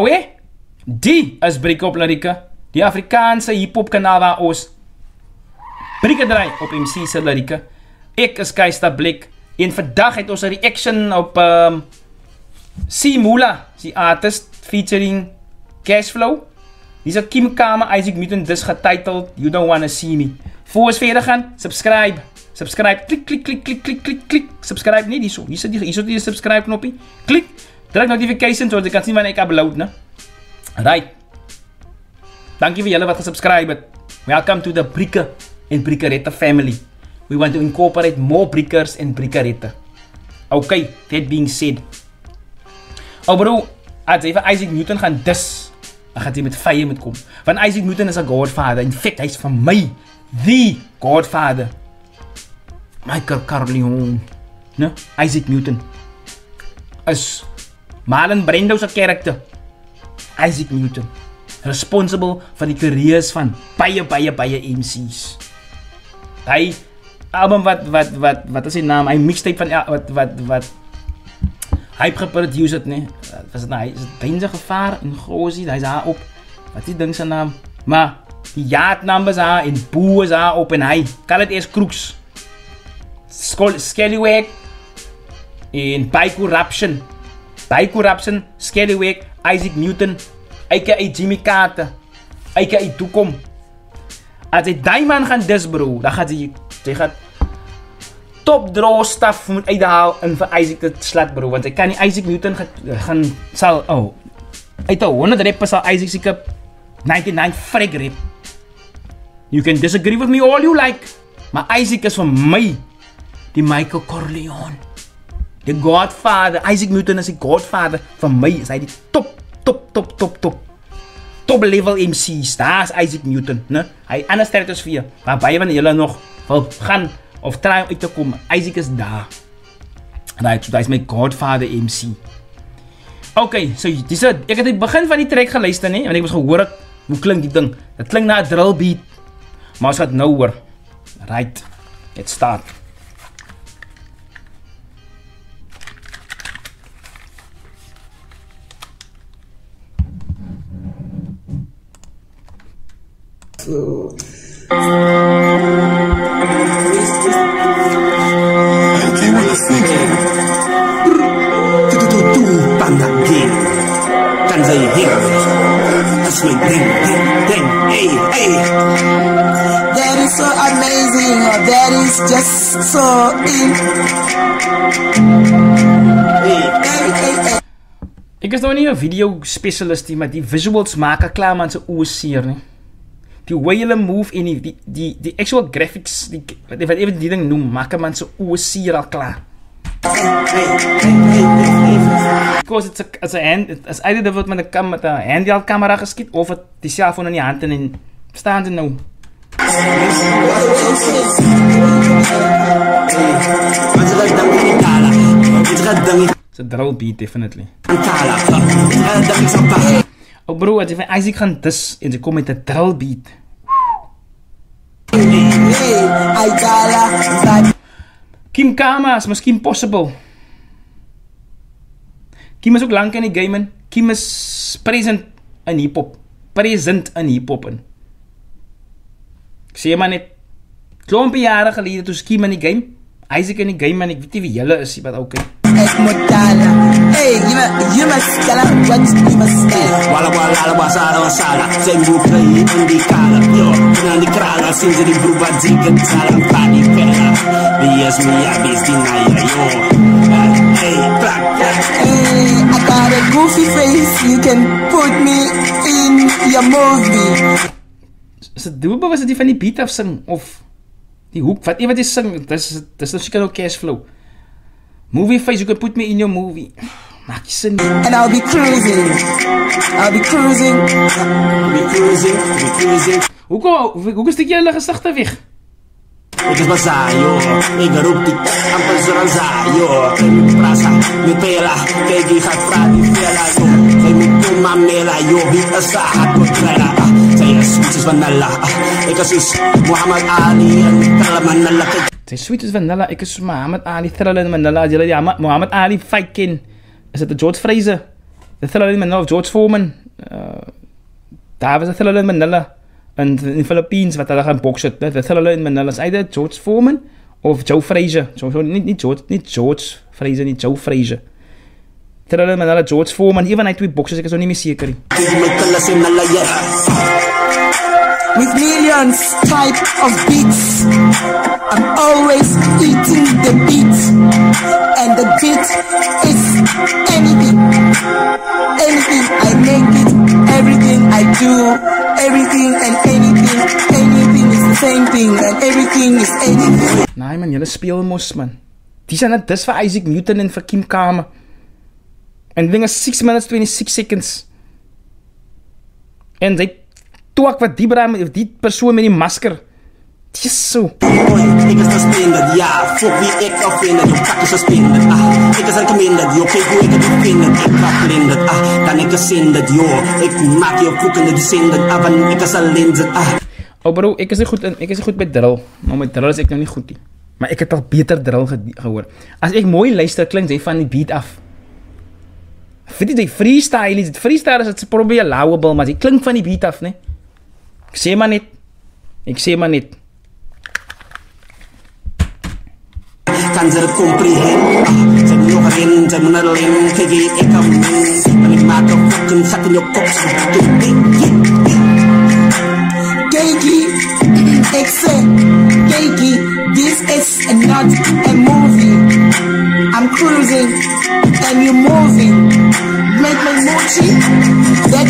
Hè? Die is Briek op Larika, die Afrikaanse hiphop kanaal waar ons Brieke draai op MC se Larika. Ek is Kaysta Blik en vandag het ons 'n reaction op ehm um, Simula, die artist featuring Cashflow. Dis 'n Kim Kama Isaac Newton dis getitled You Don't Wanna See Me. Voor ons verder gaan, subscribe. Subscribe. Klik klik klik klik klik klik klik. Subscribe nie hierso. Hier sit die hier sit die subscribe knoppie. Klik. Druk notification sodat jy kan sien wanneer ek upload, né? Right. Dankie vir julle wat gesubscribe het. Welcome to the Brieke en Briekerette family. We want to incorporate more Briekers en Briekerette. Okay, that being said. Oh bro, as jy vir Isaac Newton gaan dis, dan gaan jy met vye moet kom. Want Isaac Newton is 'n godfather. In fact, hy's van my the godfather. Michael Corleone, né? Isaac Newton. Is Marlon Brando se karakter. Isaac Newton. Responsible vir die careers van baie baie baie MC's. Hy album wat wat wat wat is sy naam? Hy mixtape van wat wat wat hy geproduce het, nee. Was dit nou? Hy is dit Benze gevaar en Grosie, hy's daar op. Wat is die ding se naam? Maar die jaartnaam was daar en Boe is daar op en hy. Kan dit eers Crooks. Skellywag en by corruption. By corruption, Skellywag, Isaac Newton, aka Jimmy Carter, aka Toekom. As jy daai man gaan dis bro, dan gaan jy jy gaan top draw stuff moet uithaal in vir Isaac te slat bro, want hy kan nie Isaac Newton gaan, gaan sal oh uit 'n 100 rap sal Isaac seker 99 frag rap. You can disagree with me all you like, maar Isaac is vir my die Michael Corleone. The Godfather, Isaac Newton is die Godfather van my, is hy die top top top top top top level MC's. Daar's Isaac Newton, né? Hy ander stratosfeer. Maar baie van julle nog wil gaan of try uit te kom. Isaac is daar. Right, so dis my Godfather MC. Okay, so dis ek het die begin van die track geluister, nê? Want ek was gehoor het hoe klink die ding. Dit klink na 'n drill beat. Maar ons gaan nou hoor. Right. Let's start. They think Banda game. Kan zij hier. Als we ding, ding. Hey, hey. That is so amazing. That is just so in. Hey. Hey, hey. Ek is nou nie 'n video specialist nie, maar die visuals maak klaar man se oë seer nie. die whale move en die, die, die, die actual graphics, die, wat even die ding noem, maken mensen oe sier al klaar. Because it's a, as a hand, it's either dat wordt met een met die handheld camera geskiet of het die cellphone in je hand en staan ze nou. It's a drill beat, definitely. Oh bro, als je van Isaac gaan dis en ze komen met een drill beat. Kim Kama is miskien possible. Kim is ook lank in die game en Kim is present in hiphop. Present in hiphop in. Ek sê maar net klompie jare gelede toe Kim in die game, Isaac in die game en ek weet nie wie julle is nie, maar okay. Ek modala. Hey, you must, you must gala. What you must gala. Wala wala wala wasala wasala. Zembu play in the Kala. Yo, in the Kala. Since the Bruba Zigan Sala. Pani Pela. Yes, me, I be Stinaya. Yo. Hey, clap. Hey, I got a goofy face. You can put me in your movie. Is dit doelbe was dit die van die beat af sing of die hoek wat ewig jy sing, dis dis nou seker nou cash flow. Movie face, you can put me in your movie. And I'll be cruising. I'll be cruising. I'll be cruising. I'll be cruising. وكو وكو ستيكي لا خاص تختفيخ Ik was zaaio, ik roep die amper zo'n zaaio Prasa, je pela, kijk die gaat vragen die vela zo Zij moet doen maar mela, joh, wie is dat gaat wordt kleiner Zij is zoetjes van Allah, ik is zoets Muhammad Ali en Talaman Allah Sweet is vanilla, ek is Muhammad Ali thriller in Julle die Ahmad- Muhammad Ali ken. Is dit 'n George Fraser Dit hulle in Manila George Foreman. Uh daar was dit hulle in Manila in die Philippines wat hulle gaan boks het. Dit hulle in Manila is either George Foreman of Joe Frazier. So, so nie nie George nie George Frazier nie Joe Frazier. Dit hulle in Manila George Foreman, ewen hy twee boksers, ek is nou nie meer seker nie. With millions type of beats. I'm always eating the beat, and the beat is anything, anything I make it, everything I do, everything and anything, anything is the same thing, and everything is anything. Nee man, julle speel mos man. Dis aan dit vir Isaac Newton en vir Kim Kame. En die ding is 6 minutes 26 seconds. En twak wat die braai met die persoon met die masker. Dis so. Ik is suspended, ja. Fuck wie ik offended, je pak is suspended. Ah, ik is recommended, yo. Kijk hoe ik het offended, ik klap blinded. Ah, dan ik is zinded, yo. Ik maak je koekende descended. Ah, van ik is allended. Ah, Oh bro, ek is nie goed in ek is nie goed met drill. Maar met drill is ek nou nie goed nie. Maar ek het al beter drill ge gehoor. As ek mooi luister, klink hy van die beat af. Vir die freestyle, is dit freestyle is dit probeer lauwable, maar dit klink van die beat af, né? Xemanit. Xemanit. Kanzer it can't a movie. I'm cruising And you're moving. Make my mochi That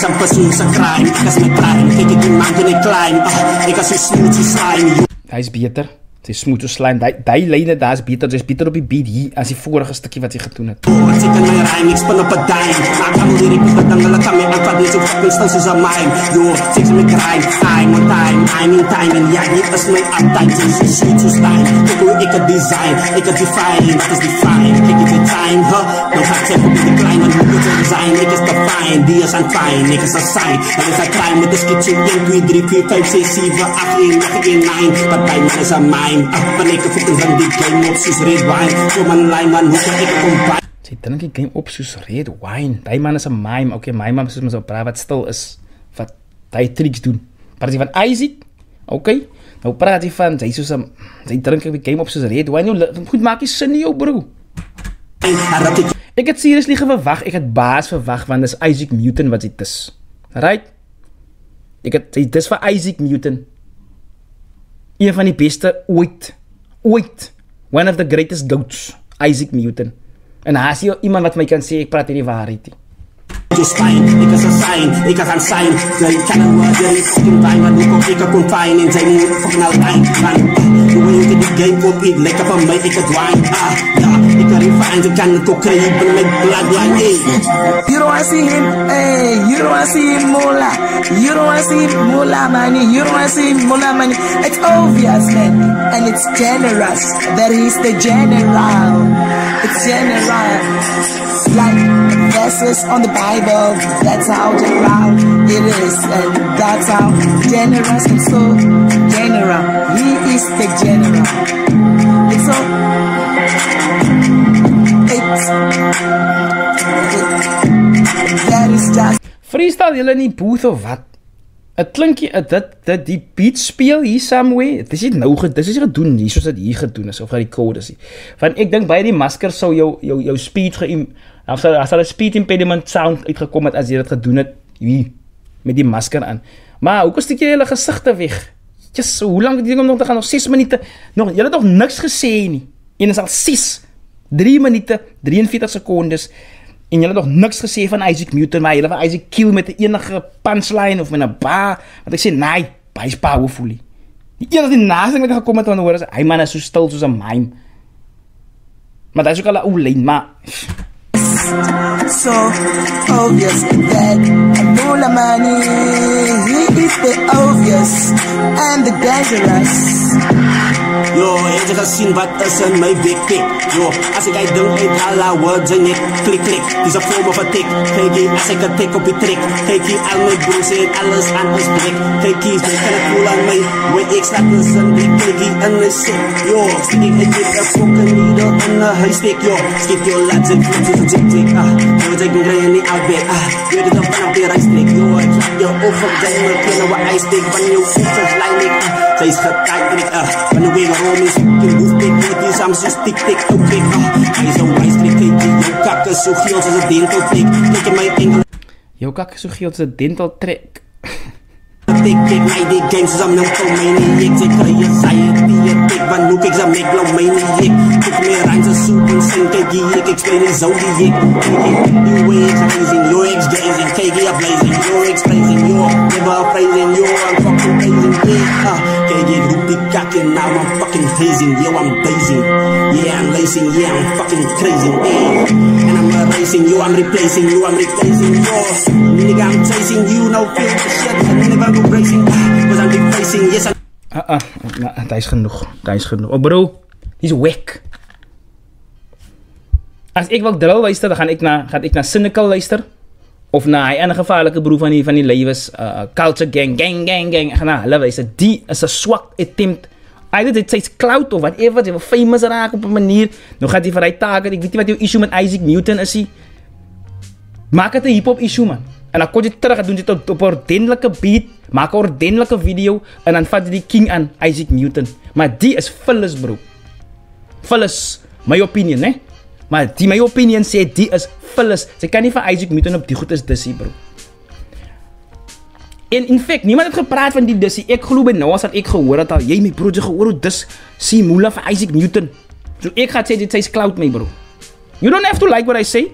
maar ik ik die man ik ik slime. Hij is beter. Het is smooth slime. Die, die lijnen daar is beter. Dus is beter op die beat hier als die vorige stukje wat hij gaat doen. Hoor, zit in mijn rijm, ik op het. Ik ga ik dan wel mijn deze stans aan mij. Yo, zit in mijn time on. En jij mijn uptime, slime. Ik het design, ik het define, dat is define. Kijk ik het time, op de klein. Want hoe moet het zijn? Ik is te fine, die is aan fine. Ik is een sign. Dan is een crime met de skit zo 1, 2, 3, 4, 5, 6, 7, 8, 1, 9, 1, 9. Partij man is een mime. Ah, van ik fucking van die game op soos red wine. Zo man, lijn man, hoe kan ik combine? Sy drink die game op soos red wine. Daai man is 'n mime. Okay, my man is mos 'n braai wat stil is wat daai tricks doen. Praat jy van Isaac? Okay. Nou praat jy van hy soos 'n hy drink die game op soos red wine. Nou, goed maak nie sin nie, jou bro. Hij rapt het Ek het seriously gewag. Ek het baas verwag want dis Isaac Newton wat dit is. Right? Ek het dit is vir Isaac Newton. Een van die beste ooit. Ooit. One of the greatest goats. Isaac Newton. En as jy iemand wat my kan sê ek praat hierdie waarheid nie. just fine Because I'm sign, because I'm sign Girl, you can't word, you're fucking vine Man, you can't make a confine And then you fucking outline. Man, the way you get the game for it Like if I make it a grind Ah, yeah, you can refine You can't cook it, you can make bloodline hey. You don't wanna see him, hey You don't wanna see him, Mola. You don't wanna see him, Mola, man You don't wanna see him, Mola, man It's obvious, man And it's generous That he's the general. It's general. Like verses on the Bible, that's how general it is, and that's how generous and so general. He is the general. It's so it's that is just Freestyle? Dit klink jy dit dit die beat speel hier somewhere. Dit is nie nou dis is gedoen hier soos dit hier gedoen is of dat die code is. nie. Want ek dink by die masker sou jou jou jou speed ge of sou as hulle speed impediment sound uitgekom het as jy dit gedoen het hier met die masker aan. Maar hoekom steek jy hulle gesigte weg? Jesus, so, hoe lank het jy om nog te gaan nog 6 minute? Nog jy het nog niks gesê nie. En is al 6 3 minute 43 sekondes en jy het nog niks gesê van Isaac Newton maar jy van Isaac kill met 'n enige punchline of met 'n ba wat ek sê nee, baie powerful. nie. Die enigste naaste ding wat ek gekom het aan hoor is hy man is so stil soos 'n mime. Maar is al 'n ou lyn, maar so obvious that Mula he is the obvious and the dangerous. Yo, het seen wat is in my big pick. Yo, als ik uitdruk, eet alla words in ik. click, klik, is een vorm of een tik. Kijk hier, als ik een take up a trick. Kijk hier, al mijn broers en alles aan ons blik. Kijk hier, ik kan het cool aan mij. when ik, slaat een zin, ik klik hier en ik zit. Yo, stik ik, ik heb een fucking needle in een huisdik. Yo, skip your lads en clubs is een tik, tik. Ah, You're ben rijden niet uit bed. Ah, weet het dan vanaf de rijstrik. Yo, ik laat je over, jij maar kennen wat ijstik. Van jouw voeten, lijn ik. Zij is getijkt, ik, ah, When de wereld. Wegen homies Fucking hoefdik, yo, die is am soos tik tik ik, ah, hy is wijstrik Kijk jy, jou kak is so geel soos a dental Kijk jy my engel Jou kak is so geel as 'n dental trek. They kick, hay they gangsters, I'm no maniac They call you society, a big man who kicks, I'm megalomaniac. Took me rhymes, a soup and sink, a geek, explaining zodiac. New age, amazing, your ex gazing, KG a blazing, your ex blazing, your never praising, You're fucking blazing, yeah uh, KG loop the cock and now I'm fucking hazing, yo I'm blazing. Yeah I'm blazing, yeah I'm fucking crazy, yeah. And I'm erasing you, I'm replacing you, I'm replacing yours Nigga I'm chasing you, no filter I'm Ah ah, nou, dit is genoeg. Dit is genoeg. Oh bro, dis wack. As ek wil drill luister, dan gaan ek na gaan ek na Cynical luister of na hy enige gevaarlike broer van die van die lewes uh culture gang gang gang gang. Gaan na hulle luister. Die is 'n swak attempt. Either dit sê cloud of whatever, jy wil famous raak op 'n manier. Nou gaan jy vir hy target. Ek weet nie wat jou issue met Isaac Newton is nie. Maak dit 'n hip hop issue man. En dan kom jy terug en doen dit op, op 'n ordentlike beat, maak 'n ordentlike video en dan vat jy die king aan Isaac Newton. Maar die is vullis bro. Vullis, my opinion, né? Maar die my opinion sê die is vullis. Jy kan nie vir Isaac Newton op die goed is dis hier bro. En in feite, niemand het gepraat van die dis. Ek glo by nou as wat ek gehoor het al, jy my broer, jy gehoor hoe dis Simula vir Isaac Newton. So ek gaan sê dit sê cloud my bro. You don't have to like what I say.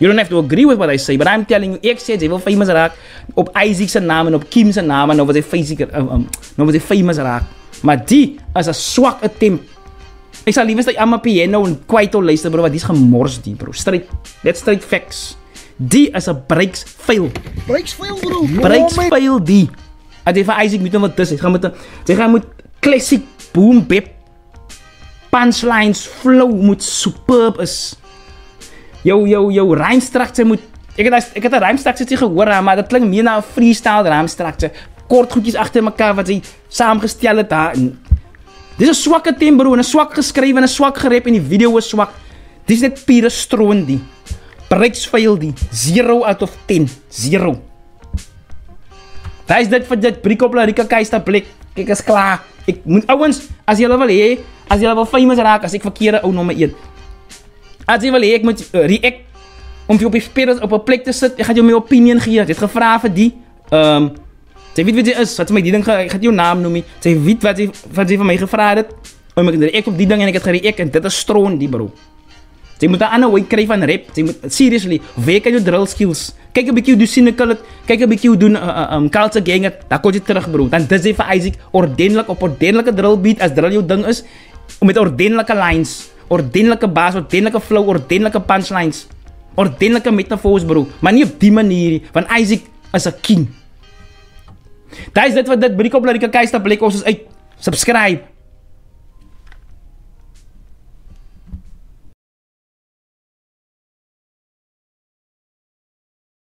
You don't have to agree with what I say, but I'm telling you, sê jy wil famous raak op Isaac se naam en op Kim se naam en was hy famous um, um, famous raak. Maar die is 'n swak attempt. Ek sal liewer sy aan my piano en kwaito luister bro, wat dis gemors die bro. Straight, that's straight facts. Die is 'n breaks fail. Breaks veel bro. Breaks fail die. As jy vir Isaac moet wat dis, jy gaan met jy gaan met classic boom bap punchlines flow moet superb is jou jou jou rhyme structure moet ek het ek het 'n rhyme structure gehoor maar dit klink meer na 'n freestyle rhyme structure kort goedjies agter mekaar wat jy saamgestel het daar dis 'n swakke tempo en 'n swak geskrywe en 'n swak gerep en die video is swak. Dis net pure stroon die. Breaks fail die. 0 out of 10 0 Dis dit vir dit. Breek op Larika Keister blik kyk is klaar. Ek moet ouens as jy wil hê as jy wil famous raak as ek verkeerde ou nommer 1 As jy wil hê ek moet uh, react om vir op die spelers op 'n plek te sit, ek gaan jou my opinion gee. Jy het gevra vir die ehm um, jy weet wie jy is, wat my die ding ge, ek gaan jou naam noem. Jy weet wat jy wat jy van my gevra het. Om ek react op die ding en ek het gereact en dit is stroon die bro. Jy moet 'n ander way kry van rap. Jy moet seriously, werk aan jou drill skills. Kyk 'n bietjie hoe doen cynical, kyk 'n bietjie hoe doen uh, um culture gang het. Dan kom jy terug bro. Dan dis jy vir Isaac ordentlik op ordentlike drill beat as drill jou ding is met ordentlike lines ordentlike baas, ordentlike flow, ordentlike punchlines, ordentlike metafoors bro, maar nie op die manier nie, want Isaac is 'n king. Daai is dit wat dit breek op dat die keister blik ons is uit. Subscribe.